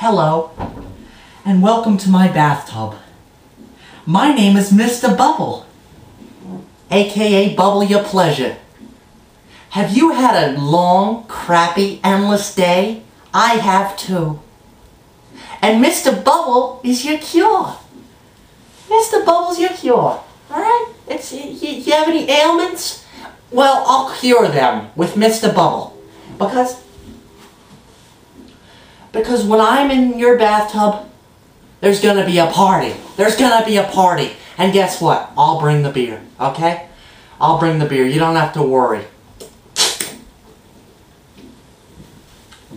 Hello, and welcome to my bathtub. My name is Mr. Bubble, aka Bubble Your Pleasure. Have you had a long, crappy, endless day? I have too. And Mr. Bubble is your cure. Mr. Bubble's your cure. Alright? It's you, you have any ailments? Well, I'll cure them with Mr. Bubble. Because because when I'm in your bathtub, there's gonna be a party. There's gonna be a party. And guess what? I'll bring the beer, okay? I'll bring the beer. You don't have to worry.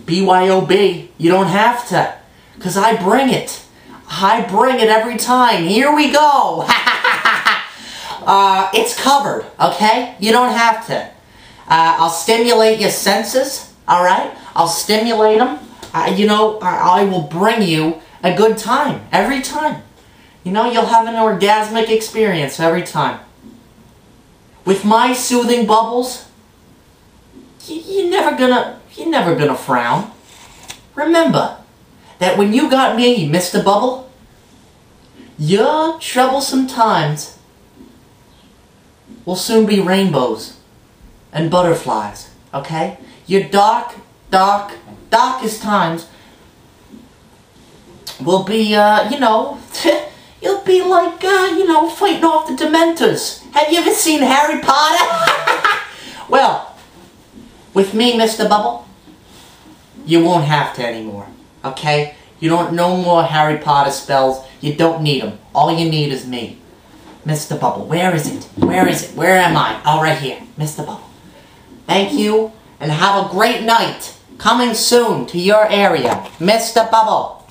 BYOB, you don't have to. Because I bring it. I bring it every time. Here we go. uh, it's covered, okay? You don't have to. Uh, I'll stimulate your senses, alright? I'll stimulate them. Uh, you know, I, I will bring you a good time every time. You know, you'll have an orgasmic experience every time. With my soothing bubbles, you, you're never gonna, you're never gonna frown. Remember that when you got me, Mr. Bubble, your troublesome times will soon be rainbows and butterflies, okay? Your dark, dark, darkest times will be, uh, you know, you'll be like, uh, you know, fighting off the Dementors. Have you ever seen Harry Potter? well, with me, Mr. Bubble, you won't have to anymore, okay? You don't no more Harry Potter spells. You don't need them. All you need is me. Mr. Bubble, where is it? Where is it? Where am I? Oh, right here. Mr. Bubble. Thank you, and have a great night. Coming soon to your area. Mr. Bubble.